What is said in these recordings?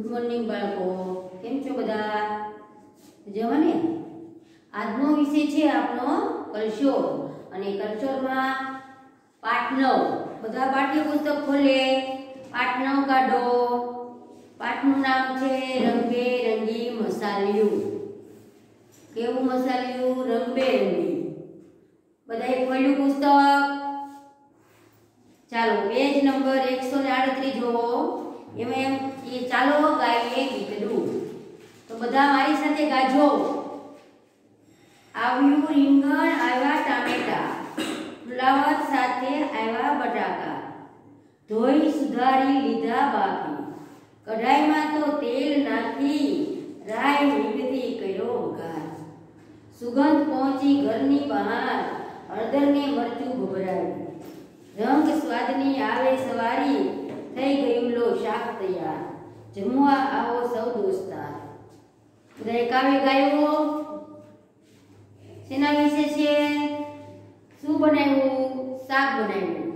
Good morning બાળકો. કેમ છો બધા? મજામાં ને? આજનો વિષય છે આપણો કલશોર. અને કલશોરમાં પાઠ નવ. બધા પાઠ્યપુસ્તક ખોલે. પાઠ નવ કાઢો. પાઠનું નામ છે રંગબેરંગી મસાલિયું કેવું મસાલિયું રંગબેરંગી બધાએ ખોલ્યું પુસ્તક? ચાલો, પેજ નંબર એકસો ને આડત્રીસ જોવો એમાં એમ કે ચાલો ગાઈએ ગીતડું તો બધા મારી સાથે ગાજો. આવ્યું રીંગણ, આવ્યા ટામેટા. ફુલાવર સાથે આવ્યા બટાકા. ધોઈ સુધારી લીધા બાકી કઢાઈમાં તો તેલ નાખી રાઈ મીઠી કર્યો વઘાર. સુગંધ પહોંચી ઘરની બહાર. હળદરને મરચું ભભરાયું. રંગ સ્વાદની આવે સવારી. થઈ ગયું લો શાક તૈયાર. જમવા આવો સૌ દોસ્તાર. કાવ્ય ગાયું શેના વિશે છે, શું બનાવ્યું? શાક બનાવ્યું.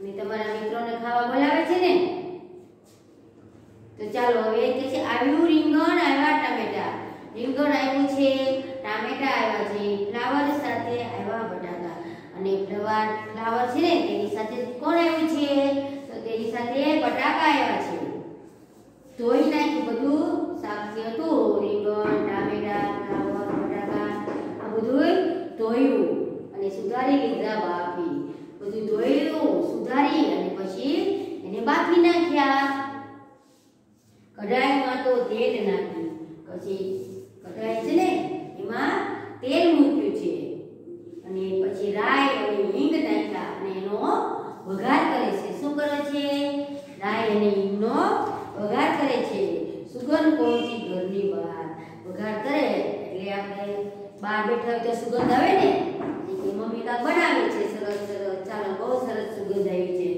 અને તમારા મિત્રોને ખાવા બોલાવે છે ને? તો ચાલો હવે કે છે, આવ્યું રીંગણ આવ્યા ટામેટા. રીંગણ આવ્યું છે, ટામેટા આવ્યા છે, ફ્લાવર સાથે આવ્યા બટાકા. અને ફ્લાવર ફ્લાવર છે ને, તેની સાથે કોણ આવ્યું છે? તેની સાથે બટાકા આવ્યા છે. ધોઈ નાખ્યું બધું શાક હતું, રીંગણ, ટામેટા ફ્લાવર બટાકા, આ બધું ધોયું અને સુધારી લીધા બાફી. બધું ધોયું સુધારી અને પછી એને બાફી નાખ્યા. કઢાઈમાં તો તેલ નાખ્યું. પછી કઢાઈ છે ને એમાં તેલ મૂક્યું છે અને પછી રાઈ અને હિંગ નાખ્યા અને એનો વઘાર કરે છે શું કરે છે રાઈ અને હિંગનો વઘાર કરે છે સુગંધ પહોંચી ઘરની બહાર વઘાર કરે એટલે આપણે બહાર બેઠા હોય તો સુગંધ આવે ને કે મમ્મી કા બનાવે છે સરસ સરસ, ચાલો બહુ સરસ સુગંધ આવી છે.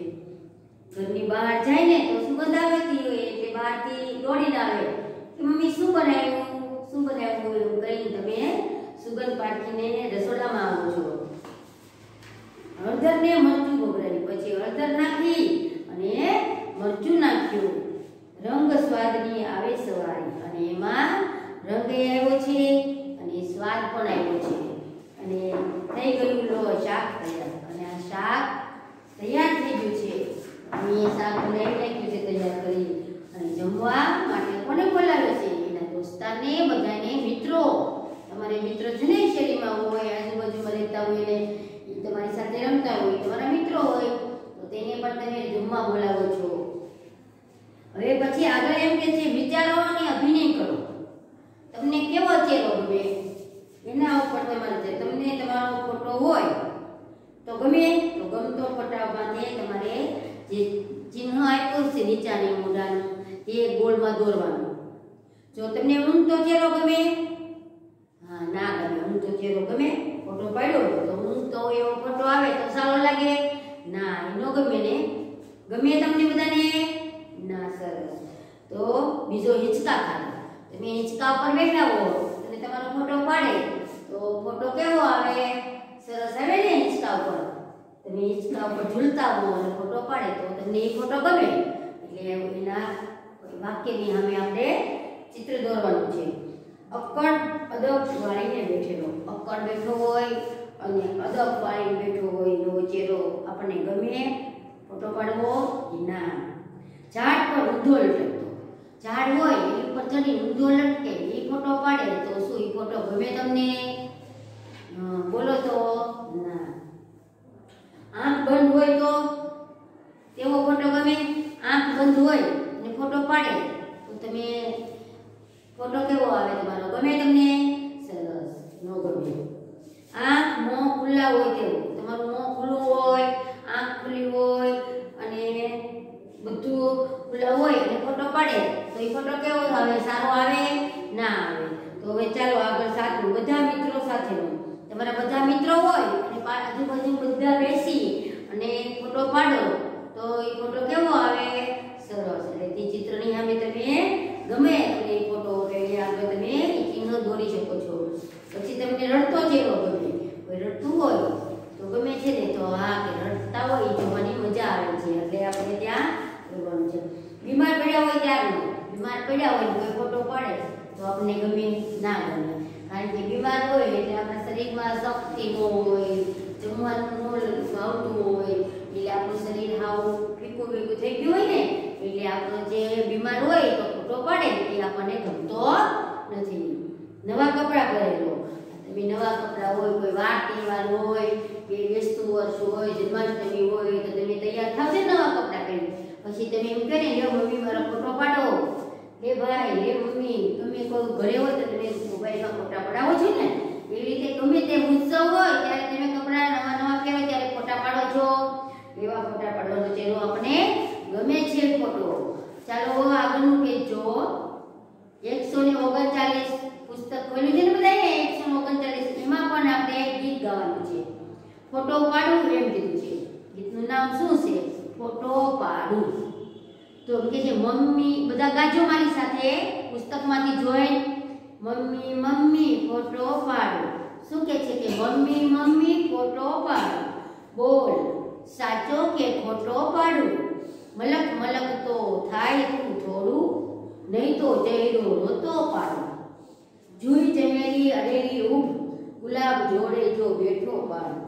ઘરની બહાર જાય ને તો સુગંધ આવતી હોય, એટલે બહારથી દોડીને આવે. કે મમ્મી શું બનાવ્યું? શું બનાવ્યું? એવું કહીને તમે સુગંધ પાઠીને રસોડામાં આવો છો. હળદર ને મરચું ભભરાવી પછી હળદર નાખી અને મરચું નાખ્યું. રંગ સ્વાદની આવે સવારી, અને એમાં રંગ આવ્યો છે અને સ્વાદ પણ આવ્યો છે. અને થઈ ગયું લો શાક તૈયાર. અને આ શાક તૈયાર થઈ ગયું છે. મેં શાક લઈ નાખ્યું છે તૈયાર કરી. અને જમવા માટે કોને બોલાવ્યો છે? એના દોસ્તારને, બધાને, મિત્રો તમારે મિત્રો છે ને શેરીમાં હોય આજુબાજુમાં રહેતા હોય ને ઈ તમારી સાથે રમતા હોય તમારા મિત્રો હોય તો તેને પણ તમે જમવા બોલાવો છો હવે પછી આગળ એમ કે છે વિચારો અને અભિનય કરો તમને કેવો ચહેરો ગમે એના ઉપર તમારે છે તમને તમારો ફોટો હોય તો ગમે તો ગમતો ફોટા માથે તમારે જે ચિહ્ન આપ્યું છે નીચાની મોઢાનું એ ગોળમાં દોરવાનું જો તમને ઊંઘતો ચહેરો ગમે હા ના ગમે ઊંઘતો ચહેરો ગમે ફોટો પાડ્યો હોય તો ઊંઘતો હોય એવો ફોટો આવે તો સારો લાગે ના એ નો ગમે ને ગમે તમને બધાને ના સરસ તો બીજો હિંચકા ખાતા તમે હિંચકા ઉપર બેઠા હો અને તમારો ફોટો પાડે તો ફોટો કેવો આવે સરસ આવે ને હિંચકા ઉપર તમે હિંચકા ઉપર ઝૂલતા હો અને ફોટો પાડે તો તમને એ ફોટો ગમે એટલે એના વાક્યની સામે આપણે ચિત્ર દોરવાનું છે અક્કડ અદબ વાળીને બેઠેલો અક્કડ બેઠો હોય અને અદબ વાળીને બેઠો હોય એવો ચહેરો આપણને ગમે, ફોટો પાડવો ના. ઝાડ પર ઊંધો લટકતો ઝાડ હોય એની ઉપર ચડી ઊંધો લટકે, એ ફોટો પાડે, તો શું એ ફોટો ગમે તમને? બોલો તો. ના. આંખ બંધ હોય તો? તેવો ફોટો ગમે? આંખ બંધ હોય અને ફોટો પાડે, તો તમે ફોટો કેવો આવે તમારો? ગમે તમને? સરસ. ન ગમે. આંખ મોં ખુલ્લા હોય તેવું. તમારું મોં ખુલ્લું હોય, આંખ ખુલ્લી હોય, અને બધું ખુલ્લા હોય અને ફોટો પાડે, તો એ ફોટો કેવો આવે? સારો આવે ના આવે? તો હવે ચાલો આગળ સાચું. બધા મિત્રો સાથેનો. તમારા બધા મિત્રો હોય અને આજુબાજુ બધા બેસી અને ફોટો પાડો, તો એ ફોટો કેવો આવે? સરસ. એટલે તે ચિત્રની સામે તમે ગમે તમને એ ફોટો કે આગળ તમે ચિહ્ન દોરી શકો છો. પછી તમને રડતો જેવો ગમે. રડતું હોય, તો ગમે છે ને તો હા કે રડતા હોય, એ જોવાની મજા આવે છે. એટલે આપણે ત્યાં કરવાનું છે. બીમાર પડ્યા હોય ત્યારનું બીમાર પડ્યા હોય કોઈ ફોટો પડે, તો આપણને ગમે ના ગમે. કારણ કે બીમાર હોય એટલે આપણા શરીરમાં શક્તિ ન હોય, જમવાનું ભાવતું હોય, એટલે આપણું શરીર હાવ ફીકું ફીકું થઈ ગયું હોય ને, એટલે આપણો જે બીમાર હોય, તો ફોટો પડે, એ આપણને ગમતો નથી. નવા કપડાં પહેરેલો. તમે નવા કપડાં હોય, કોઈ વાર તહેવાર હોય કે બેસતું વર્ષ હોય, જન્માષ્ટમી હોય, તો તમે તૈયાર થાવ ને નવા કપડાં પહેરી પછી તમે એમ કહે ને મમ્મી, મારો ફોટો પાડો. લે ભાઈ, લે મમ્મી, તમે કોઈ ઘરે હોય તો તમે મોબાઈલમાં ફોટા પડાવો છો ને? એવી રીતે ગમે તે ઉત્સવ હોય, ત્યારે તમે કપડાં નવા નવા કહેવાય ત્યારે ફોટા પાડો છો. એવા ફોટા પાડવાનો ચહેરો આપણે ગમે છે ફોટો. ચાલો આગળનું કે જો એકસો ને ઓગણચાલીસ. પુસ્તક ખોલ્યું છે ને એકસો ઓગણચાલીસ એમાં પણ આપણે ગીત ગાવાનું છે. ફોટો પાડું એમ કીધું છે. ગીતનું નામ શું છે? ફોટો પાડું. તો કે છે, મમ્મી, બધા ગાજો મારી સાથે પુસ્તકમાંથી જોઈ મમ્મી મમ્મી, ફોટો પાડો. શું કે છે કે, મમ્મી મમ્મી, ફોટો પાડો. બોલ, સાચો કે ખોટો પાડું? મલક મલક તો થાય તું થોડું, નહીં તો ચહેરો નહોતો પાડો. જુઈ ચમેલી અડેલી ઊભ, ગુલાબ જોડે જો બેઠો પાડો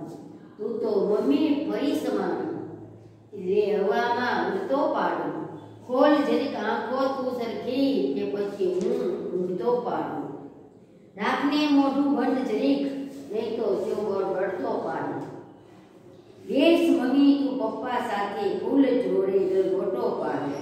તું તો મમ્મી ફરી સમાન રે હવામાં ઉડતો પાડો. ખોલ જરીક આંખો તું સરખી કે પછી હું ઊંઘતો પાડું. રાખને મોઢું બંધ જરીક, નહીં તો જો બળબડતો પાડું. બેસ મમ્મી, તું પપ્પા સાથે ફૂલ જોડે ગરગોટો પાડે.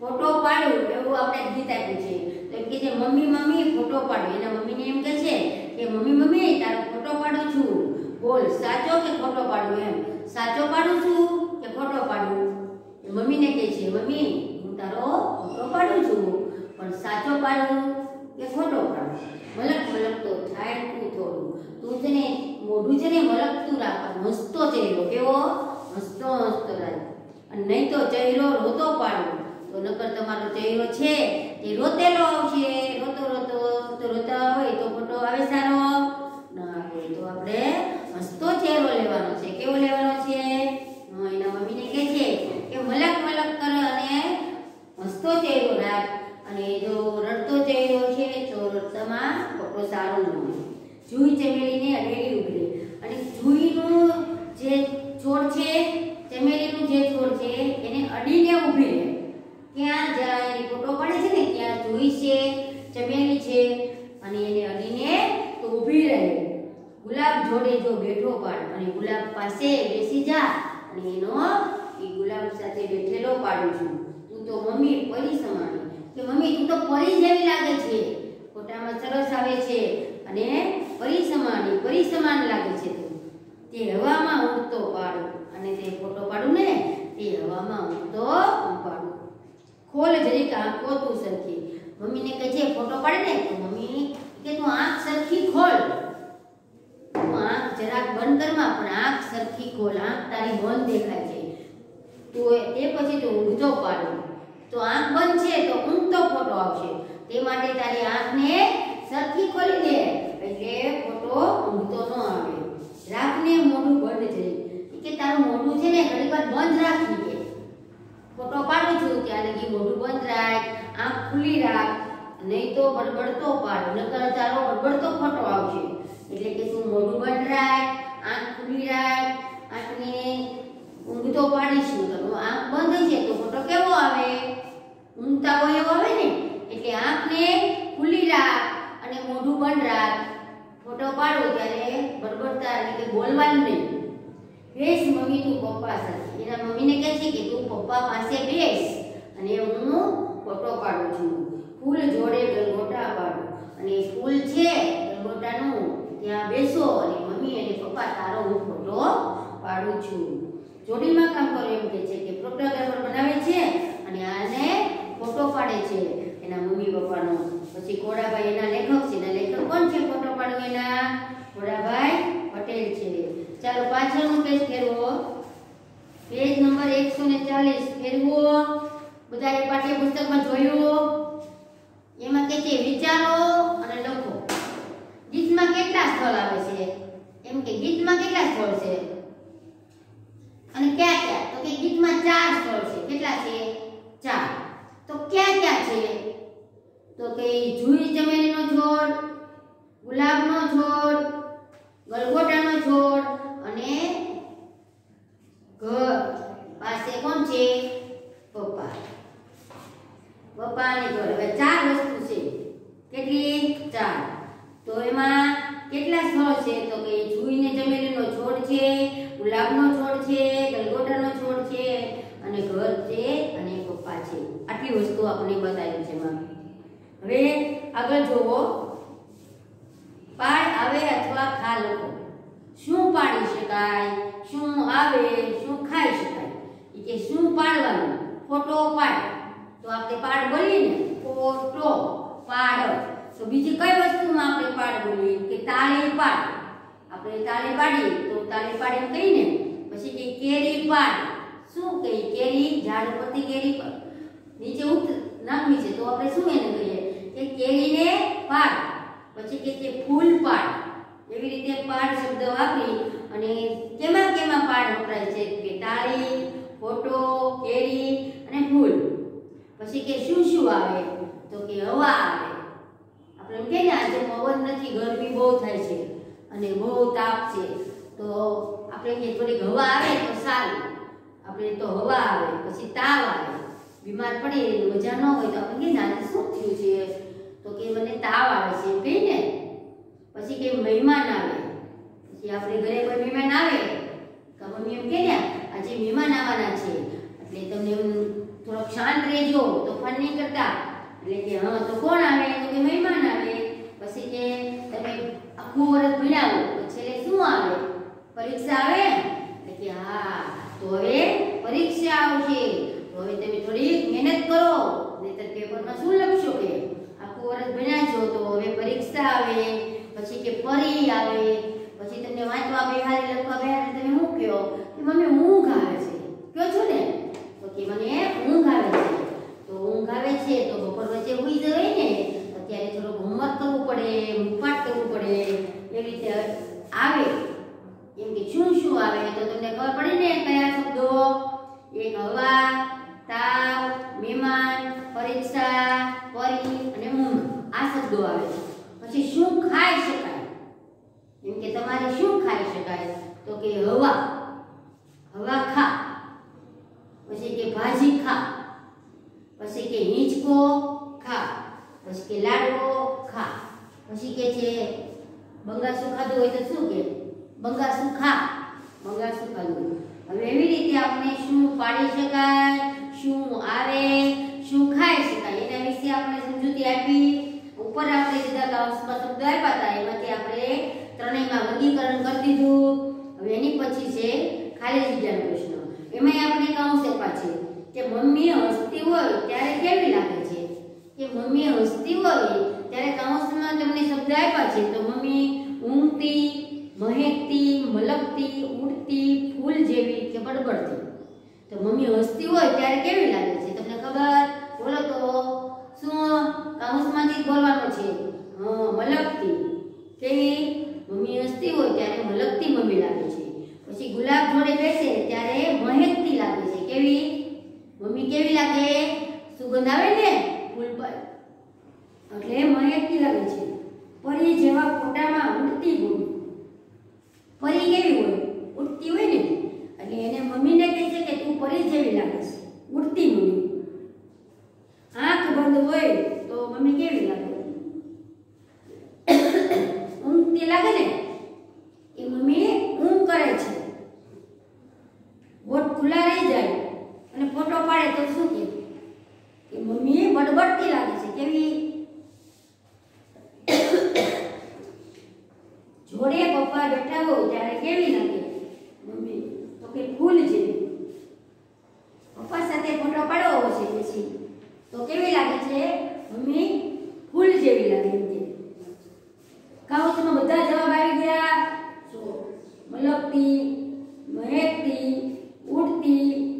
ફોટો પાડું એવું આપણે ગીત આપ્યું છે. એમ કે છે, મમ્મી મમ્મી, ફોટો પાડો. એના મમ્મીને એમ કહે છે કે, મમ્મી મમ્મી, તારો ફોટો પાડું છું. બોલ, સાચો કે ખોટો પાડું? એમ, સાચો પાડું છું કે ખોટો પાડું? મમ્મીને કહે છે, મમ્મી, હું તારો ફોટો પાડું છું, પણ સાચો પાડું કે ખોટો પાડું? મલક મલક તો થાય તું થોડું. તું છે ને, મોઢું છે ને મલકતું રાખવાનું હસતો ચહેરો, કેવો? હસતો હસતો રાખ. અને નહીં તો ચહેરો રોતો પાડો. તો નકર તમારો ચહેરો છે એ રોતેલો આવશે રોતો રોતો તો રોતા હોય તો ફોટો આવે સારો. ના હોય તો આપણે હસતો ચહેરો લેવાનો છે. કેવો લેવાનો છે? એના મમ્મીને કહે છે કે મલક મલક કર અને હસતો ચહેરો રાખ. અને જો રડતો ચહેરો છે, તો રડતામાં ફોટો સારો ન હોય. જુઈ ચમેલીને અઢેલી ઉભરે અને જુઈનું જે છોડ છે ચમેલીનું જે છોડ છે, એને અડીને ઊભી રહે ત્યાં જ્યાં એની ફોટો પડે છે ને ત્યાં જુઈ છે ચમેલી છે, અને એને અડીને તો ઊભી રહે. ગુલાબ જોડે જો બેઠો પાડ, અને ગુલાબ પાસે બેસી જા, અને એનો એ ગુલાબ સાથે બેઠેલો પાડું છું. તું તો મમ્મી પરી સમાન કે મમ્મી, તું તો પરી જેવી લાગે છે. ફોટામાં સરસ આવે છે. અને પરી સમાન પરી સમાન લાગે છે તે. હવામાં ઉડતો પાડો. અને તે ફોટો પાડું ને, તે હવામાં ઉડતો પાડું. ખોલ જરીક આંખો તું સરખી. મમ્મીને કહે છે ફોટો પાડે ને, તો મમ્મી કે, તું આંખ સરખી ખોલ. તું આંખ જરાક બંધ કરમાં પણ આંખ સરખી ખોલ. આંખ તારી બંધ દેખાય છે. તો એ પછી તું ઊંઘતો પાડો. તો આંખ બંધ છે, તો ઊંઘતો ફોટો આવશે. તે માટે તારી આંખને સરખી ખોલી દે. એટલે ફોટો ઊંઘતો ન આવે. રાખને મોઢું બંધ જઈ કે તારું મોઢું છે ને ઘણી વાર બંધ રાખી દે ફોટો પાડું છું ત્યારે કે મોઢું બંધ રાખ, આંખ ખુલ્લી રાખ, નહીં તો બડબડતો પાડ નકર તારો બડબડતો ફોટો આવશે. એટલે કે તું મોઢું બંધ રાખ, આંખ ખુલ્લી રાખ, આંખને પાડીશું તો આંખ બંધ છે તો ફોટો કેવો આવે? ઊંઘતા હોય એવો આવે ને? એટલે આંખને ખુલ્લી રાખ અને મોઢું બંધ રાખ. ફોટો પાડો ત્યારે બડબડતા એટલે કે બોલવાનું નહીં. બેસ મમ્મી તું પપ્પા સાથે. એના મમ્મીને કહે છે કે તું પપ્પા પાસે બેસ અને હું ફોટો પાડું છું. ફૂલ જોડે ગલગોટા પાડું. અને ફૂલ છે ગલગોટાનું ત્યાં બેસો અને મમ્મી અને પપ્પા તારો હું ફોટો પાડું છું. જોડીમાં કામ કરો એમ કે છે કે ફોટોગ્રાફર બનાવે છે અને આને ફોટો પાડે છે એના મમ્મી પપ્પાનો. પછી કોડાભાઈ એના લેખક છે. એના લેખક કોણ છે ફોટો પાડવાના? કોડાભાઈ ચાલો પાછળનું પેજ ફેરવો. પેજ નંબર એકસો ને ચાલીસ. ફેરવો. બધાએ પાઠ્યપુસ્તકમાં જોયું. એમાં કે છે, વિચારો અને લખો. ગીતમાં કેટલા સ્થળ આવે છે? એમ કે ગીતમાં કેટલા સ્થળ છે? અને ક્યાં ક્યાં? તો કે ગીતમાં ચાર સ્થળ છે. કેટલા છે? ચાર. તો કે જુઈ ચમેલીનો છોડ, ગુલાબનો છોડ, ગલગોટાનો છોડ અને ઘર પાસે કોણ છે પપ્પા. પપ્પાને જોડે ચાર વસ્તુ છે કેટલી ચાર તો એમાં કેટલા સ્થળો છે તો કે જુઈને ચમેલીનો છોડ છે ગુલાબનો છોડ છે ગલગોટાનો છોડ છે અને ઘર છે અને પપ્પા છે આટલી વસ્તુ આપણે બતાવી છે એમાં હવે આગળ જોવો પાડ આવે અથવા ખા લખો શું પાડી શકાય શું આવે શું ખાઈ શકાય ઈ કે શું પાડવાનું ફોટો પાડ તો આપણે પાડ બોલીએ ને ફોટો પાડ તો બીજી કઈ વસ્તુમાં આપણે પાડ બોલીએ કે તાળી પાડ આપણે તાળી પાડીએ તો તાળી પાડ એમ કહીને પછી કે કેરી પાડ શું કહી કેરી ઝાડ પરથી કેરી પર નીચે ઉત નાખવી છે તો આપણે શું એને કહીએ કે કેરીને પાડ પછી કે છે ફૂલ પાડ એવી રીતે પાડ શબ્દ વાપરી અને કેમાં કેમાં પાડ વપરાય છે કે તાળી ફોટો કેરી અને ફૂલ કે શું શું આવે? તો કે હવા આવે. આપણે એમ કહીએ ને આજે પવન નથી, ગરમી બહુ થાય છે અને બહુ તાપ છે. તો આપણે કે થોડીક હવા આવે તો સારું. આપણે તો હવા આવે, પછી તાવ આવે. બીમાર પડે મજા ન હોય તો આપણે ને આજે શું થયું છે? તો કે મને તાવ આવે છે, એમ કહીને પછી કે મહેમાન આવે. પછી આપણે ઘરે કોઈ મહેમાન આવે? તો મમ્મી એમ કહે ને આજે મહેમાન આવવાના છે, એટલે તમને થોડોક શાંત રહેજો, તોફાન નહીં કરતા. એટલે કે, હા, તો કોણ આવે? તો કે મહેમાન આવે. પછી કે, તમે આખું વર્ષ ભણાવો, તો છેલ્લે શું આવે? પરીક્ષા આવે? એટલે કે, હા, તો હવે પરીક્ષા આવશે. તો હવે તમે થોડી મહેનત કરો, નહીતર પેપરમાં શું લખશો કે? આખું વર્ષ ભણ્યા તો હવે પરીક્ષા આવે, પછી કે પરી આવે, પછી તમને વાંચવા બેહારી, લખવા બેહારી, તમે શું કહો? કે, મમ્મી, ઊંઘ આવે છે. કયો છો ને? કે મને ઊંઘ આવે છે. તો ઊંઘ આવે છે તો બપોર વચ્ચે હુઈ જવાય ને અત્યારે થોડુંક હોમવર્ક કરવું પડે મુખપાઠ કરવું પડે એવી રીતે આવે એમ કે શું શું આવે તો તમને ખબર પડી ને કયા શબ્દો એક હવા તાવ મહેમાન પરીક્ષા પરી અને ઊંઘ આ શબ્દો આવે છે પછી શું ખાઈ શકાય એમ કે તમારે શું ખાઈ શકાય તો કે હવા હવા ખા પછી કે ભાજી ખા પછી કે હિંચકો ખા પછી કે લાડવો ખા પછી કે છે બંગાસું ખાધું હોય તો શું કે બંગાસું ખા બંગાસું ખાધું હવે એવી રીતે આપણે શું પાડી શકાય શું આવે શું ખાઈ શકાય એના વિશે આપણે સમજૂતી આપી ઉપર આપણે જુદા કાઉન્સમાં શબ્દો આપ્યા હતા એમાંથી આપણે ત્રણેયમાં વર્ગીકરણ કરી દીધું હવે એની પછી છે ખાલી જગ્યાનો પ્રશ્ન એમાં આપણે કાઉન્સ આપ્યા છે કે મમ્મી હસતી હોય ત્યારે કેવી લાગે છે કે મમ્મી હસતી હોય ત્યારે કાઉન્સમાં તમને શબ્દ આપ્યા છે તો મમ્મી ઊંઘતી, મહેકતી, મલકતી, ઉડતી, ફૂલ જેવી કે બડબડતી તો મમ્મી હસતી હોય ત્યારે કેવી લાગે છે? તમને ખબર? બોલો તો. શું કાઉસમાંથી બોલવાનું છે? મલકતી. કેવી મમ્મી હસતી હોય ત્યારે મલકતી મમ્મી લાગે છે. પછી ગુલાબ જોડે બેસે ત્યારે મહેકતી લાગે છે. કેવી? મમ્મી કેવી લાગે? સુગંધ આવે ને? ફૂલ પર. એટલે મહેકતી લાગે છે. પરી જેવા ફોટામાં ઉડતી બોલી પરી કેવી હોય? ઉડતી હોય ને? એટલે એને મમ્મીને કહે છે કે તું પરી જેવી લાગે છે. ઉડતી મમ્મી આંખ બંધ હોય તો મમ્મી કેવી લાગે? ઊંઘતી લાગે ને? એ મમ્મી ઊંઘ કરે છે. બોટ ખુલ્લા રહી જાય અને ફોટો પાડે તો શું કે મમ્મી બડબડતી લાગે છે. કેવી જોડે પપ્પા બેઠા હોય ત્યારે કેવી લાગે? મમ્મી. તો કે ફૂલ જેવી પપ્પા સાથે ફોટો પાડવો છે પછી. તો કેવી લાગે છે? મમ્મી ફૂલ જેવી લાગે છે કાઉ તમે બધા જવાબ આવી ગયા. જો મલકતી મહેકતી ઉડતી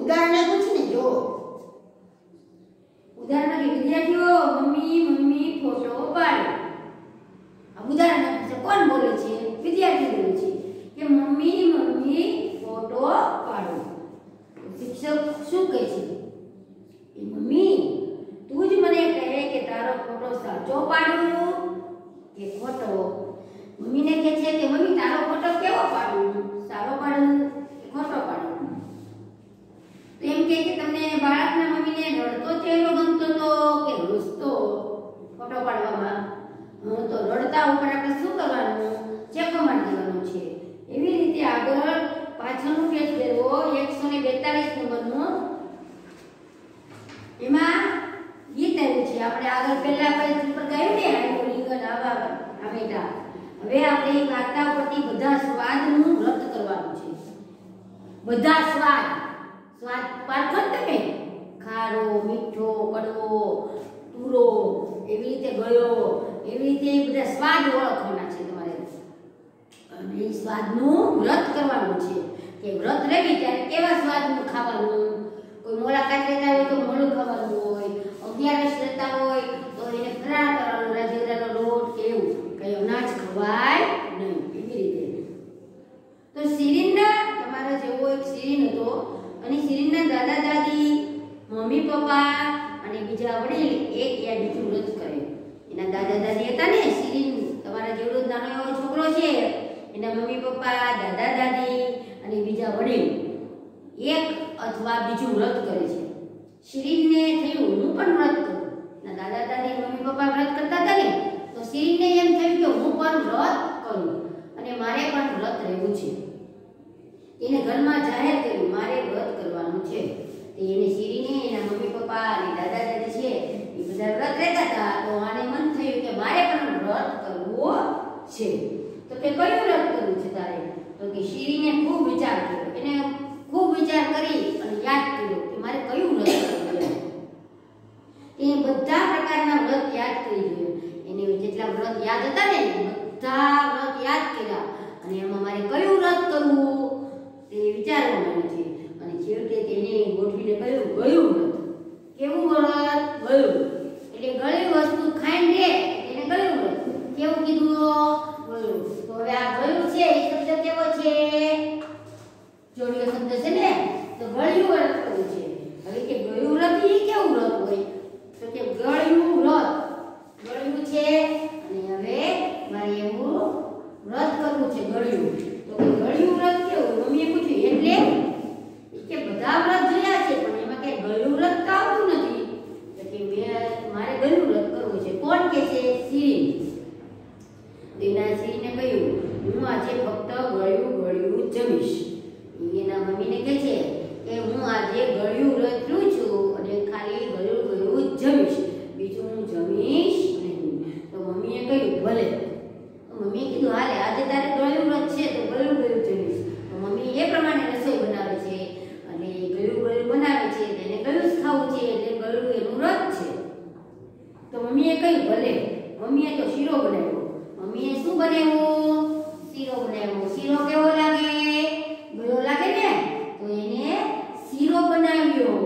ઉદાહરણ આપ્યું છે ને જો ઉદાહરણ કે વિદ્યાર્થીઓ મમ્મી મમ્મી ફોટો પાડો આ ઉદાહરણ આપ્યું છે કોણ બોલે છે વિદ્યાર્થી બોલે છે કે મમ્મી મમ્મી ફોટો પાડો શિક્ષક શું કહે છે? એ મમ્મી, તું જ મને કહે કે તારો ફોટો સાચો પાડ્યો કે ખોટો. મમ્મીને કહે છે કે, મમ્મી, તારો ફોટો કેવો પાડું સારો પાડું કે ખોટો પાડું તો એમ કહે કે તમને બાળકના મમ્મીને રડતો ચહેરો ગમતો તો કે હસતો ફોટો પાડવામાં હું તો રડતા ઉપર આપણે શું કરવાનું ચેકો મારી દેવાનું છે એવી રીતે આગળ પાછળનું પેજ ફેરવો એકસો ને બેતાલીસ નંબરનું એમાં ગીત આવ્યું છે આપણે આગળ પહેલા પેજ ઉપર ગાયું ને આયુ લિંગન આવા આમેટા હવે આપણે એક વાર્તા ઉપરથી બધા સ્વાદનું રદ કરવાનું છે બધા સ્વાદ સ્વાદ પારખો ને તમે ખારો મીઠો કડવો તુરો એવી રીતે ગયો એવી રીતે એ બધા સ્વાદ ઓળખવાના છે તમારે અને એ સ્વાદનું વ્રત કરવાનું છે કે વ્રત રહેવી ત્યારે કેવા સ્વાદનું ખાવાનું કોઈ મુલાકાત લેતા હોય તો મોડું ખાવાનું હોય અગિયારસ રહેતા હોય તો એને ફરાળ કરવાનો રાજેન્દ્રનો લોટ કે એવું કઈ અનાજ ખવાય નહીં, એવી રીતે. તો શિરીનના, તમારા જેવો એક શિરીન હતો, અને સિરિનના દાદા દાદી, મમ્મી પપ્પા અને બીજા વડીલ એક યા બીજું વ્રત કરે. એના દાદા દાદી હતા ને, શિરીન તમારા જેવડો નાનો એવો છોકરો છે, એના મમ્મી પપ્પા, દાદા દાદી અને બીજા વડીલ એક અથવા બીજું વ્રત કરે છે. શિરીનને થયું હું પણ વ્રત કરું. ના દાદા દાદી મમ્મી પપ્પા વ્રત કરતા હતા ને, તો શિરીનને એમ થયું કે હું પણ વ્રત કરું અને મારે પણ વ્રત રહેવું છે. એને ઘરમાં જાહેર કર્યું, મારે વ્રત કરવાનું છે. તે એને શિરીને, એના મમ્મી પપ્પા અને દાદા દાદી છે, એ બધા વ્રત રહેતા હતા, તો આને મન થયું કે મારે પણ વ્રત કરવું છે. તો કે કયું વ્રત કરવું છે તારે? તો કે શિરીને ખૂબ વિચાર કર્યો. એને ખૂબ વિચાર કરી અને યાદ કર્યો મારે કયું વ્રત કરવું એને બધા પ્રકારના વ્રત યાદ કરી જોયું એને જેટલા વ્રત યાદ હતા ને બધા વ્રત યાદ કર્યા. અને એમાં મારે કયું વ્રત કરવું તે વિચારવાનું છે. અને છેવટે તેને ગોઠવીને કહ્યું ગયું વ્રત. કેવું વ્રત? ગયું એટલે ગળી વસ્તુ ખાઈ લે એને ગયું વ્રત. કેવું કીધું? ગયું તો હવે આ ગયું છે, એ શબ્દ કેવો છે? જોડિયો શબ્દ છે ને? તો ગળ્યું વ્રત કરવું છે. હવે કે ગળ્યું વ્રત એ કેવું વ્રત હોય? તો કે ગળ્યું વ્રત ગળ્યું છે અને હવે મારે એવું વ્રત કરવું છે, ગળ્યું. તો કે ગળ્યું વ્રત કેવું? મમ્મીએ પૂછ્યું, એટલે? કે બધા વ્રત જોયા છે, પણ એમાં કઈ ગળ્યું વ્રત તો આવતું નથી. તો કે મેં મારે ગળ્યું વ્રત કરવું છે. કોણ કે છે? સિરિન તેના સિરિને કહ્યું, હું આજે ફક્ત ગળ્યું ગળ્યું જમીશ. એના મમ્મીને કહે છે કે હું આજે ગળ્યું લઉં છું અને ખાલી ગળ્યું ગળ્યું જ જમીશ. બીજું હું જમીશ નહીં. તો મમ્મીએ કહ્યું, ભલે. મમ્મીએ કીધું, હાલે, આજે તારે ગળ્યું વ્રત છે તો ગળ્યું ગળ્યું જમીશ. તો મમ્મી એ પ્રમાણે રસોઈ બનાવે છે અને ગળ્યું ગળ્યું બનાવે છે તેને ગળ્યું જ ખાવું છે એટલે ગળ્યું એનું વ્રત છે તો મમ્મીએ કહ્યું ભલે મમ્મીએ તો શીરો બનાવ્યો મમ્મીએ શું બનાવ્યું શીરો બનાવ્યો શીરો કેવો લાગે ગળ્યો લાગે ને તો એને શીરો બનાવ્યો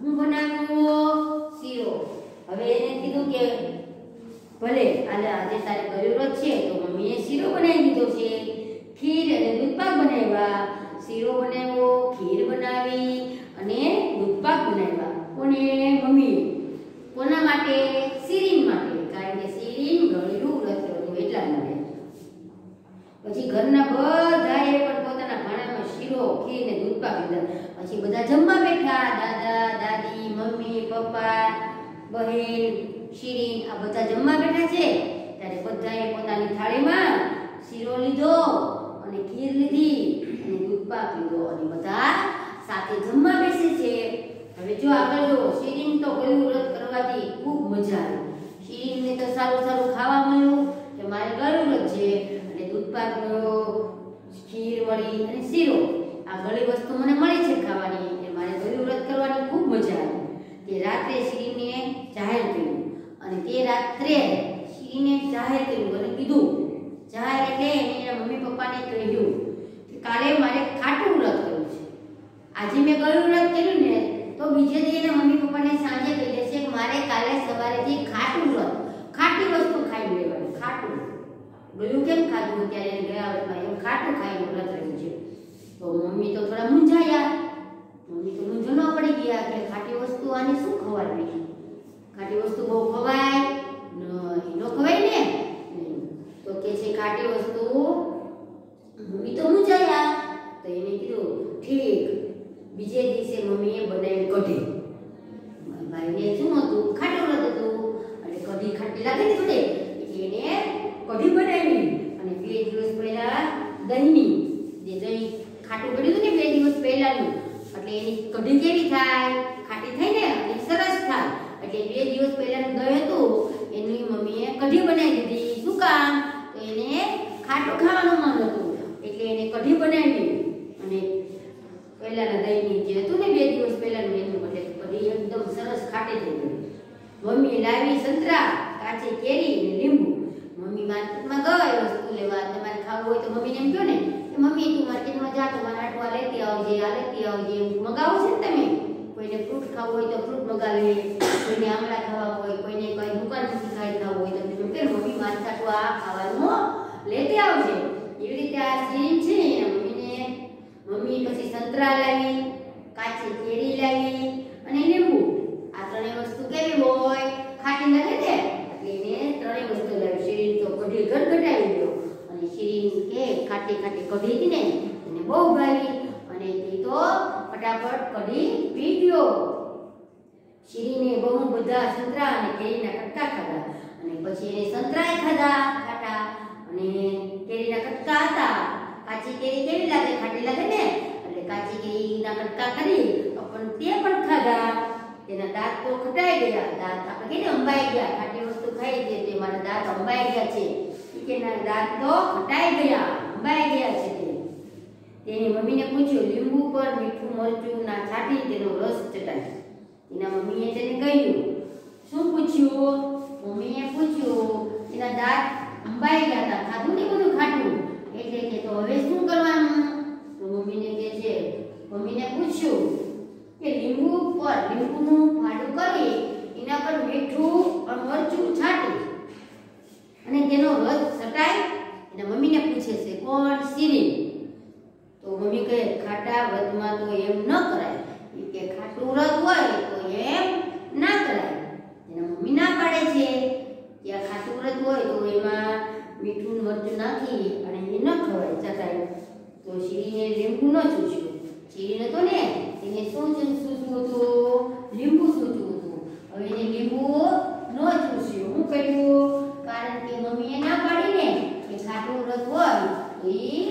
હું બનાવ્યો શીરો હવે એને કીધું કે ભલે આલે આજે તારે ગળ્યું વ્રત છે તો મમ્મીએ શીરો બનાવી દીધો છે ખીર અને દૂધપાક બનાવ્યા શીરો બનાવ્યો ખીર બનાવી અને દૂધપાક બનાવ્યા કોને મમ્મીએ કોના માટે શિરીન માટે કારણ કે શિરીન ગળ્યું વ્રત હતું એટલા માટે પછી ઘરના બધાએ પણ પોતાના ભાણામાં શીરો ખીર ને દૂધપાક લીધા પછી બધા જમવા બેઠા દાદા દાદી મમ્મી પપ્પા બહેન શિરીન આ બધા જમવા બેઠા છે ત્યારે બધાએ પોતાની થાળીમાં શીરો લીધો અને ખીર લીધી અને દૂધપાક લીધો અને બધા સાથે જમવા બેસે છે હવે જો આગળ જો શિરીન તો ગળ્યું વ્રત કરવાથી ખૂબ મજા આવી. શિરીનને તો સારું સારું ખાવા મળ્યું કે મારે ગળું વ્રત છે અને દૂધપાક મળ્યો ખીર વળી અને શીરો, આ ગળી વસ્તુ મને મળી છે ખાવાની એટલે મારે ગળ્યું વ્રત કરવાની ખૂબ મજા આવી. તે રાત્રે શિરીને જાહેર કર્યું અને તે રાત્રે શિરીને જાહેર કર્યું અને કીધું, જાહેર એટલે એને મમ્મી પપ્પાને કહ્યું કે કાલે મારે ખાટું વ્રત કર્યું છે. આજે મેં ગળું વ્રત કર્યું ને તો બીજે દી મમ્મી પપ્પાને સાંજે કહી દેશે કે મારે કાલે સવારેથી ખાટું જ ખાટી વસ્તુ ખાઈ લેવાનું. ખાટું. ગયું કેમ ખાધું અત્યારે? એને ગયા વર્ષમાં એમ ખાટું ખાઈને વ્રત રહ્યું છે. તો મમ્મી તો થોડા મૂંઝાયા. મમ્મી તો મૂંઝવણ પડી ગયા કે ખાટી વસ્તુ આને શું ખવાડવી ખાટી વસ્તુ બહુ ખવાય? ન ખવાય ને? તો કે છે ખાટી વસ્તુ. મમ્મી તો મૂંઝાયા. તો એને કીધું, ઠીક. બીજે દિવસે મમ્મીએ બનાવી કઢી. ભાઈને શું હતું? ખાટું હતું. અને કઢી ખાટી લાગે ને થોડે? એટલે એને કઢી બનાવી. અને બે દિવસ પહેલા દહીંની. જે દહીં ખાટું પડ્યું હતું ને બે દિવસ પહેલાનું. એટલે એની કઢી કેવી થાય? ખાટી થઈ ને અને સરસ થાય. એટલે બે દિવસ પહેલાનું દહીં હતું. એની મમ્મીએ કઢી બનાવી દીધી. શું કામ? તો એને ખાટું ખાવાનું મન હતું. એટલે એને કઢી બનાવી. અને પહેલાના દહીંની જે હતું ને બે દિવસ પહેલાનું એનું પણ એ એકદમ સરસ ખાટે થઈ મમ્મી લાવી સંતરા, કાચી કેરી અને લીંબુ. મમ્મી માર્કેટમાં ગયો વસ્તુ લેવા, તમારે ખાવું હોય તો મમ્મીને એમ કહો ને કે, મમ્મી, તું માર્કેટમાં જા તો મારા આટવા લેતી આવજે, આ લેતી આવજે. એમ મગાવો છે ને તમે? કોઈને ફ્રૂટ ખાવું હોય તો ફ્રૂટ મગાવે કોઈને આમળા ખાવા હોય, કોઈને કઈ દુકાનથી ખાઈ ખાવું હોય તો તમે કે મમ્મી, મારે આટવા આ ખાવાનું લેતી આવજે. એવી રીતે આ સીન છે મમ્મી પછી સંતરા લાવી, કાચી કેરી લાવી અને લીંબુ. આ ત્રણેય વસ્તુ કેવી હોય? ખાટી લાગે? ને એટલે એને ત્રણેય વસ્તુ લાવી. શરીર તો કઢી ગટગટાવી ગયો. અને શીરીન કે ખાટી ખાટી કઢી હતી ને, એને બહુ ભાવી. અને તે તો ફટાફટ કઢી પી ગયો. શીરીને બહુ બધા સંતરા અને કેરીના કટકા ખાધા. અને પછી એને સંતરાય ખાધા ખાટા અને કેરીના કટકા હતા. કાચી કેરી કેવી લાગે? ખાટી લાગે ને? એટલે કાચી કેરીના કટકા કરી, પણ તે પણ ખાધા. તેના દાંત તો ખટાઈ ગયા. દાંત આપણે કહીએ અંબાઈ ગયા. ખાટી વસ્તુ ખાઈ દે તે મારા દાંત અંબાઈ ગયા છે. ઈ કે ના, દાંત તો ખટાઈ ગયા. અંબાઈ ગયા છે તે. તેની મમ્મીને પૂછ્યું, લીંબુ પર મીઠું મરચું ના છાંટી, તેનો રસ ચટાય એના મમ્મીએ તેને કહ્યું. શું પૂછ્યું? મમ્મીએ પૂછ્યું એના દાંત અંબાઈ ગયા હતા ખાધું ને બધું ખાધું એટલે કે તો હવે શું કરવાનું? તો મમ્મીને કહે છે, મમ્મીને પૂછ્યું કે લીંબુ પર લીંબુનું ફાડું કરી એના પર મીઠું અને મરચું છાંટી. અને તેનો રસ છટાય એના મમ્મીને પૂછે છે, કોણ સીરી તો મમ્મી કહે, ખાટા વ્રતમાં તો એમ ન કરાય. કે, ખાટું વ્રત હોય તો એમ ના કરાય એના મમ્મી ના પાડે છે કે આ ખાટું વ્રત હોય તો એમાં મીઠું ને મરચું નાખી અને એ ન ખવાય ચટાય તો શીરીને લીંબુ ન ચૂસ્યું. શીરીને તો ને એને શું ચૂસવું હતું? લીંબુ ચૂસવું હતું. હવે એને લીંબુ ન ચૂસ્યું. શું કર્યું? કારણ કે મમ્મીએ ના પાડીને કે ખાટું વ્રત હોય તો ઈ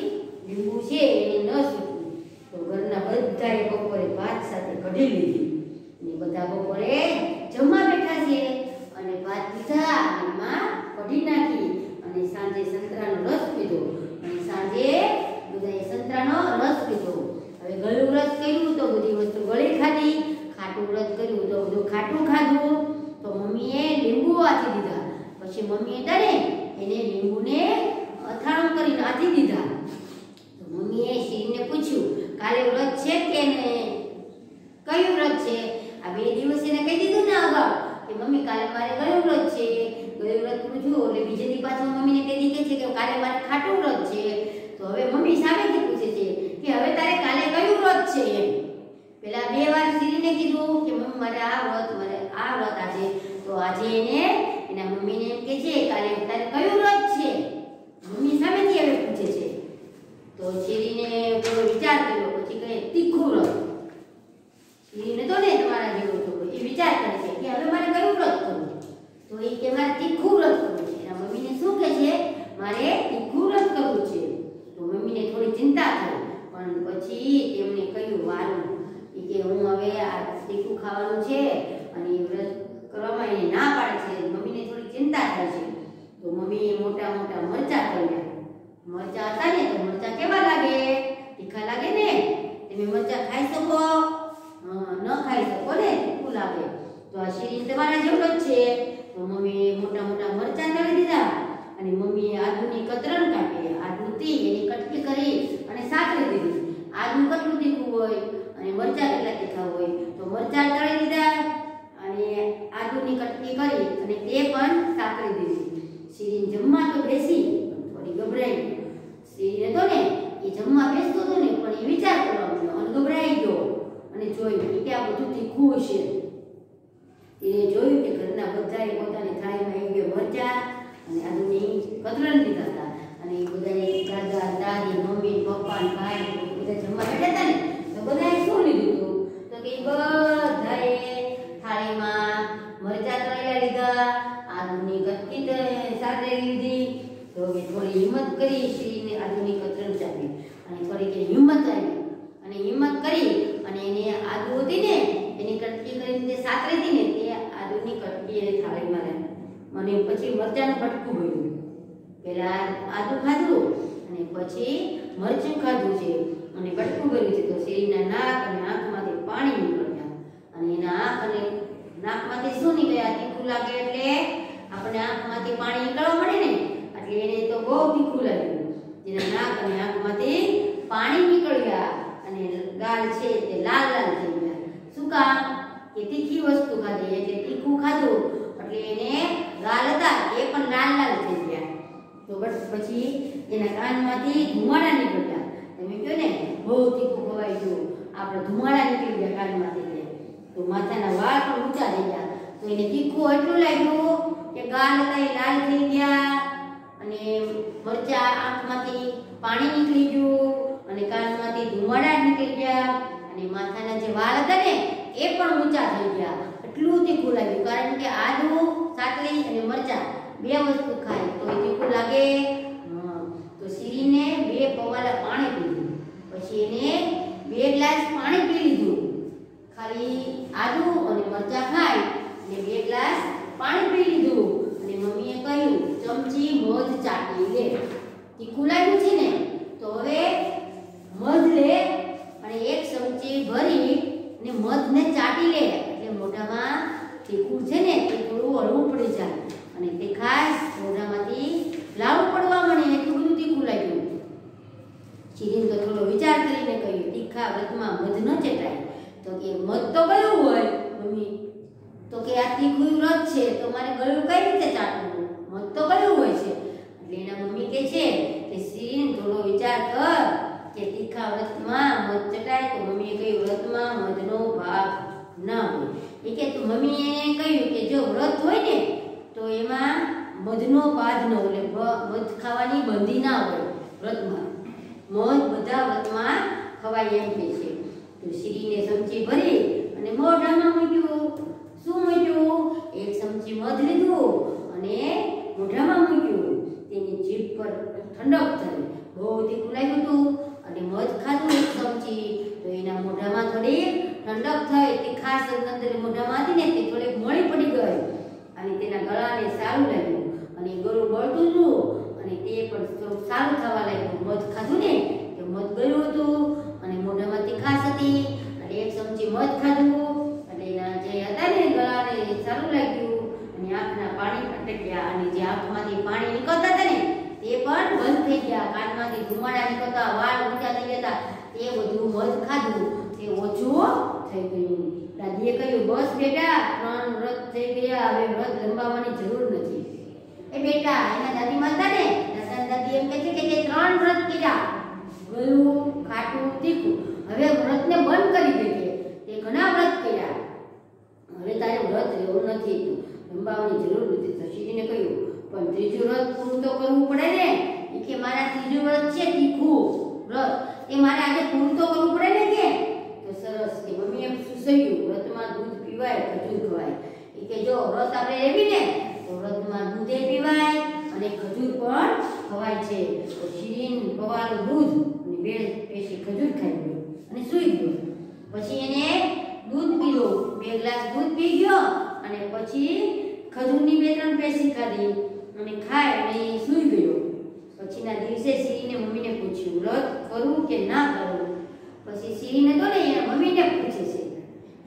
લીંબુ છે, એને ન ચૂસવું તો ઘરના બધાએ બપોરે ભાત સાથે કઢી લીધી. ને બધા બપોરે જમવા બેઠા છે. અને ભાત લીધા અને એમાં કઢી નાખી અને સાંજે સંતરાનો રસ પીધો. અને સાંજે બધાએ સંતરાનો રસ પીધો. હવે ગળું વ્રત કર્યું તો બધી વસ્તુ ગળી ખાધી. ખાટું વ્રત કર્યું તો બધું ખાટું ખાધું. તો મમ્મીએ લીંબુ આથી દીધા. પછી મમ્મીએ તને એને લીંબુને અથાણું કરીને આથી દીધા. તો મમ્મીએ શીરીને પૂછ્યું, કાલે વ્રત છે કે ને? કયું વ્રત છે? આ બે દિવસ એને કહી દીધું ને અગાઉ કે, મમ્મી, કાલે મારે કયું વ્રત છે. કયું વ્રત પૂછ્યું એટલે બીજે દી પાછું મમ્મીને કહી દીધી છે કે, કાલે મારે ખાટું વ્રત છે. તો હવે મમ્મી સામેથી પૂછે છે કે હવે તારે કાલે કયું વ્રત છે એમ. પેલા બે વાર શ્રીને કીધું કે, મમ્મી, મારે આ વ્રત, મારે આ વ્રત આજે. તો આજે એને એના મમ્મીને એમ કે છે, કાલે તારે કયું વ્રત છે? મમ્મી સામેથી હવે પૂછે છે. તો શ્રીને થોડો વિચાર કર્યો, પછી કહે, તીખું વ્રત. શ્રીને તો ને તમારા જેવો તો એ વિચાર કરે છે કે, હવે મારે કયું વ્રત કરવું? તો એ કે, મારે તીખું વ્રત કરવું છે. એના મમ્મીને શું કહે છે? મારે તીખું વ્રત કરવું છે. તો મમ્મીને થોડી ચિંતા થઈ. પણ પછી તેમણે કહ્યું વારું એ કે હું હવે આ તીખું ખાવાનું છે અને વ્રત કરવામાં એને ના પાડે છે. મમ્મીને થોડી ચિંતા થાય છે. તો મમ્મીએ મોટા મોટા મરચા કર્યા મરચા હતા ને, તો મરચા કેવા લાગે? તીખા લાગે ને? તમે મરચા ખાઈ શકો. ન ખાઈ શકો ને, તીખું લાગે. તો આ શીરીન તમારા જેવડો જ છે તો મમ્મીએ મોટા મોટા મરચા તળી દીધા અને મમ્મીએ આદુની કતરણ કાપી આદુ તી એની કટકી કરી અને સાતરી દીધી આદુ કેટલું તીખું હોય અને મરચા બધું તીખું હશે એને જોયું કે ઘરના બધાએ પોતાની થાળીમાં એક બે મરચા અને આદુની કતરણ લીધા હતા અને એ બધાએ દાદા દાદી મમ્મી પપ્પા ને ભાઈ બધા જમવા બેઠા હતા ને તો બધાએ શું લીધું હતું તો કે ઈ બધાએ થાળીમાં મરચા તળેલા લીધા આદુની કટકી ત- સાથે લીધી તો કે થોડી હિંમત કરી શ્રીને આદુની કતરણ ચાપી અને થોડી કે હિંમત આવી અને હિંમત કરી અને એને આદુ હતી ને એની કટકી કરીને તે સાતરી હતી ને તે આદુની કટકી એને થાળીમાં રાખી અને પછી મરચાનું બટકું ભર્યું. પેલા આદુ ખાધું અને પછી મરચું ખાધું છે. અને બટકું ભર્યું છે તો શેરીના નાક અને આંખમાંથી પાણી નીકળ્યા. અને એના આંખ અને નાકમાંથી શું નીકળ્યા? તીખું લાગે એટલે આપણે આંખમાંથી પાણી નીકળવા મળે ને, એટલે એને તો બહુ તીખું લાગ્યું. જેના નાક અને આંખમાંથી પાણી નીકળ્યા. અને ગાલ છે તે લાલ લાલ થઈ ગયા. શું કામ? કે તીખી વસ્તુ ખાધી એટલે તીખું ખાધું, એટલે એને ગાલ હતા, એ પણ લાલ લાલ થઈ ગયા. તો બસ પછી એના કાનમાંથી ધુમાડા નીકળ્યા. તમે કહો ને, બહુ તીખું ખવાય ગયું આપણે ધુમાડા નીકળી ગયા કાનમાંથી. તો માથાના વાળ પણ ઊંચા થઈ ગયા. તો એને તીખું એટલું લાગ્યું કે ગાલ હતા એ લાલ થઈ ગયા. અને મરચા આંખમાંથી પાણી નીકળી ગયું. અને કાનમાંથી ધુમાડા નીકળી ગયા. અને માથાના જે વાળ હતા ને એ પણ ઊંચા થઈ ગયા. એટલું તીખું લાગ્યું કારણ કે આદુ, સાતલી અને મરચા બે વસ્તુ ખાય તો એ તીખું લાગે હં. તો શીરીને બે પવાલા પાણી પીધું પછી એને બે ગ્લાસ પાણી પી લીધું ખાલી આદુ અને મરચા ખાય અને બે ગ્લાસ પાણી પી લીધું અને મમ્મીએ કહ્યું ચમચી મધ ચાટી લે તીખું લાગ્યું છે ને તો હવે મધ લે અને એક ચમચી ભરી અને મધને ચાટી લે એટલે મોઢામાં તીખું છે ને તે થોડું હળવું પડી જાય અને તે ખાસ મોઢામાંથી લાવું પડવા મળે એટલું બધું તીખું લાગ્યું શિરીન તો થોડો વિચાર કરીને કહ્યું તીખા વ્રતમાં મધ ન ચટાય તો કે મધ તો કયું હોય મમ્મી તો કે આ તીખું વ્રત છે તો મારે ગળું કઈ રીતે ચાટવું મધ તો કયું હોય છે એટલે એના મમ્મી કહે છે કે શિરીન થોડો વિચાર કર કે તીખા વ્રતમાં મધ ચટાય તો મમ્મીએ કહ્યું વ્રતમાં મધનો ભાગ ના હોય એ કે તો મમ્મીએ કહ્યું કે જો વ્રત હોય ને તો એમાં મધનો પાદ ન એટલે મધ ખાવાની બંધી ના હોય, વ્રતમાં. મધ બધા વ્રતમાં ખવાય એમ કે છે. તો શ્રીને ચમચી ભરી અને મોઢામાં મૂક્યું. શું મૂક્યું? એક ચમચી મધ લીધું અને મોઢામાં મૂક્યું. તેની જીભ પર ઠંડક થઈ. બહુ તીખું લાગ્યું હતું અને મધ ખાધું એક ચમચી. તો એના મોઢામાં થોડી ઠંડક થઈ. તે ખાસ અંદર મોઢામાં હતી ને તે થોડીક મળી પડી ગઈ. અને તેના ગળાને સારું લાગ્યું. અને ગળું બળતું હતું. અને તે પણ સારું થવા લાગ્યું. મધ ખાધું ને? તે મધ ગળ્યું હતું. અને મોઢામાં તીખાશ હતી. અને એક ચમચી મધ ખાધું. એટલે એના જે હતા ને ગળાને સારું લાગ્યું. અને આંખના પાણી અટક્યા. અને જે આંખમાંથી પાણી નીકળતા હતા ને, તે પણ બંધ થઈ ગયા. કાનમાંથી ધુમાડા નીકળતા, વાળ ઊંચા થઈ ગયા હતા તે બધું મધ ખાધું. તે ઓછું થઈ ગયું. દાદીએ કહ્યું, બસ બેટા, ત્રણ વ્રત થઈ ગયા. હવે વ્રત લંબાવવાની જરૂર નથી. એ બેટા, એના દાદી માતા ને? દાદા દાદી એમ કહે છે કે તે ત્રણ વ્રત કર્યા, ગયું, ખાટું, તીખું, હવે વ્રતને બંધ કરી દેજે તે ઘણા વ્રત કર્યા. હવે તારે વ્રત રહેવું નથી. લંબાવવાની જરૂર નથી. શશીજીને કહ્યું, પણ ત્રીજું વ્રત પૂરું તો કરવું પડે ને? એ કે મારા ત્રીજું વ્રત છે તીખું વ્રત. એ મારે આજે પૂરું તો કરવું પડે ને કે? તો સરસ કે મમ્મી એમ સુસૈયું વ્રતમાં દૂધ પીવાય, ખજૂર ખવાય. એ કે જો વ્રત આપણે રેવી ને વ્રતમાં દૂધે પીવાય અને ખજૂર પણ ખવાય છે. શીરીન પવાલું દૂધ અને બે પેશી ખજૂર ખાઈ ગયો અને સૂઈ ગયો પછી એને દૂધ પીલો બે ગ્લાસ દૂધ પી ગયો અને પછી ખજૂરની બે ત્રણ પેશી ખાધી અને ખાય અને સૂઈ ગયો. પછીના દિવસે શીરીને મમ્મીને પૂછ્યું વ્રત કરવું કે ના કરવું પછી શીરીને તો ને એના મમ્મીને પૂછે છે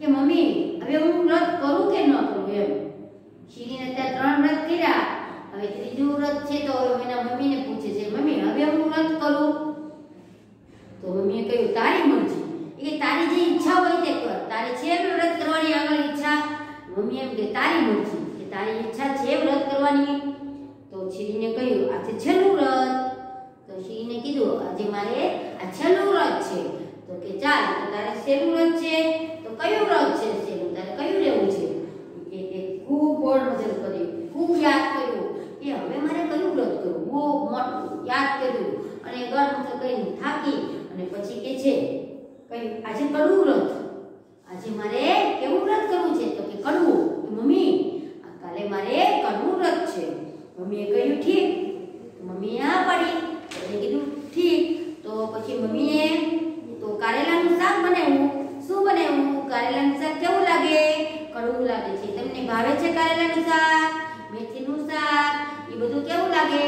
કે, મમ્મી, હવે હું વ્રત કરું કે ન કરું? એમ. શીરીને અત્યારે ત્રણ વ્રત કર્યા. હવે ત્રીજું વ્રત છે તો એના મમ્મીને પૂછે છે, મમ્મી, હવે હું વ્રત કરું? તો મમ્મીએ કહ્યું, તારી મરજી. એ તારી જે ઈચ્છા હોય તે કર. તારી છે વ્રત કરવાની આગળ ઈચ્છા. મમ્મી એમ કે, તારી મરજી. કે, તારી ઈચ્છા છે વ્રત કરવાની. તો શીરીને કહ્યું આજે છેલ્લું વ્રત. તો શીરીને કીધું, આજે મારે આ છેલ્લું વ્રત છે. તો કે, ચાલ, તો તારે છેલ્લું વ્રત છે. તો કયું વ્રત છે છેલ્લું? તારે કયું રહેવું છે ગોળ ભજન કર્યું. ખૂબ યાદ કર્યું. કે હવે મારે કયું વ્રત કરવું બહુ મોટું. યાદ કર્યું. અને ગર્ભ કરીને થાકી. અને પછી કે છે, કઈ, આજે કડવું વ્રત. આજે મારે કેવું વ્રત કરવું છે? તો કે કડવું. મમ્મી કાલે મારે કડવું વ્રત છે. મમ્મીએ કહ્યું, ઠીક. મમ્મી આ પાડી. એને કીધું, ઠીક. તો પછી મમ્મીએ, તો કારેલાનું શાક બનાવ્યું. શું બનાવ્યું? કારેલાનું શાક કેવું લાગે? કડવું લાગે છે. તમને ભાવે છે કારેલાનું શાક? મેથીનું શાક? એ બધું કેવું લાગે?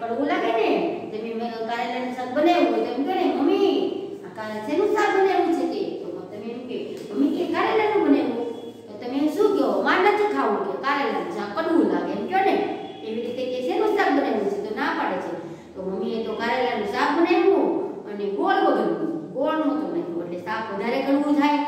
કડવું લાગે ને? તમે કારેલાનું શાક બનાવ્યું હોય તો એમ કહે મમ્મી, આ કારેલા શાક બનાવ્યું છે તે તો તમે એમ કે મમ્મી કે કારેલાનું બનાવ્યું તો તમે શું કહો માર નથી ખાવું કે કારેલાનું શાક કડવું લાગે એમ કહો ને એવી રીતે કે શેનું શાક બનાવ્યું છે તો ના પાડે છે તો મમ્મીએ તો કારેલાનું શાક બનાવ્યું અને ગોળ વગરનું ગોળ નહોતું નાખ્યું એટલે શાક વધારે કડવું થાય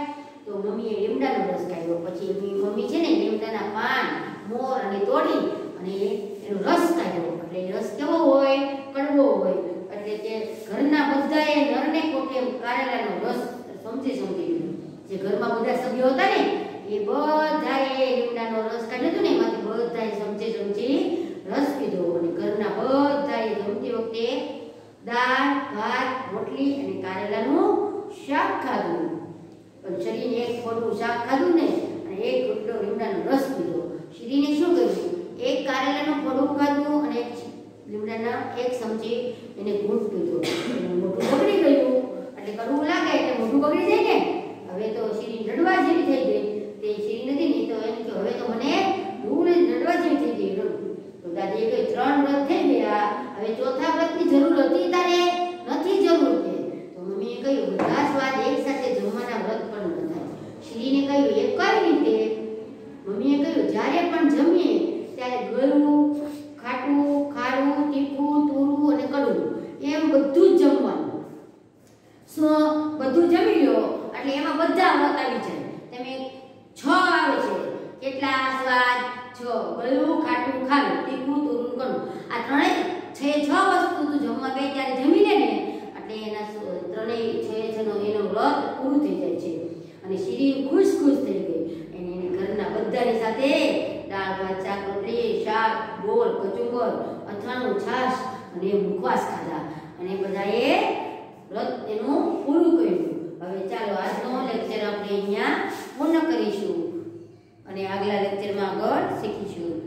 તો મમ્મીએ લીમડાનો રસ કાઢ્યો પછી એમની મમ્મી છે ને લીમડાના પાન મોર અને તોડી અને એનો રસ કાઢ્યો એટલે એ રસ કેવો હોય કડવો હોય એટલે કે ઘરના બધાએ નરને કોઠે કારેલાનો રસ સમજી સમજી લીધો જે ઘરમાં સભ્યો હતા ને, એ બધાએ લીમડાનો રસ કાઢ્યો હતો ને, એમાંથી બધાએ સમજી સમજી રસ પીધો. અને ઘરના બધાએ જમતી વખતે દાળ, ભાત, રોટલી અને કારેલાનું શાક ખાધું. પણ શરીરને એક ફોડું શાક ખાધું ને, અને એક રોટલો લીમડાનો રસ પીધો. શરીરને શું કર્યું? એક કારેલાનું ફોડું ખાધું અને એક લીમડાના એક ચમચી એને ઘૂંટ પીધો. મોઢું બગડી ગયું. એટલે કડવું લાગે એટલે મોઢું બગડી જાય ને? હવે તો શીરી રડવા જેવી થઈ ગઈ. તે શીરી નથી ને તો એમ કે હવે તો મને ધૂળ રડવા જેવી થઈ ગઈ તો દાદી કે ત્રણ વ્રત થઈ ગયા. હવે ચોથા વ્રતની જરૂર હતી તારે? નથી જરૂર કે. તો મમ્મીએ કહ્યું, બધા સ્વાદ એક સાથે જમવાના વ્રત પણ બધા શ્રીને કહ્યું, એ કઈ રીતે? મમ્મીએ કહ્યું, જ્યારે પણ જમીએ, ત્યારે ગળું ખાટું ખારું તીખું તુરું અને કડવું એમ બધું જ જમવાનું શું બધું જમી લો એટલે એમાં બધા વ્રત આવી જાય તમે છ આવે છે કેટલા સ્વાદ છ ગળું ખાટું ખારું તીખું તુરું કડવું આ ત્રણેય છે છ વસ્તુ તું જમવા બે ત્યારે જમીને ને એટલે એના સ- ત્રણેય છે છનો એનો વ્રત પૂરું થઈ જાય છે અને શરીર ખુશ ખુશ થઈ ગઈ એને એને ઘરના બધાની સાથે દાળ ભાત શાક રોટલી શાક ગોળ કચુંબર અથાણું છાશ અને મુખવાસ ખાધા. અને બધાએ વ્રત એનું પૂરું કર્યું. હવે ચાલો આજનો લેક્ચર આપણે અહીંયા પૂર્ણ કરીશું. અને આગલા લેક્ચરમાં આગળ શીખીશું.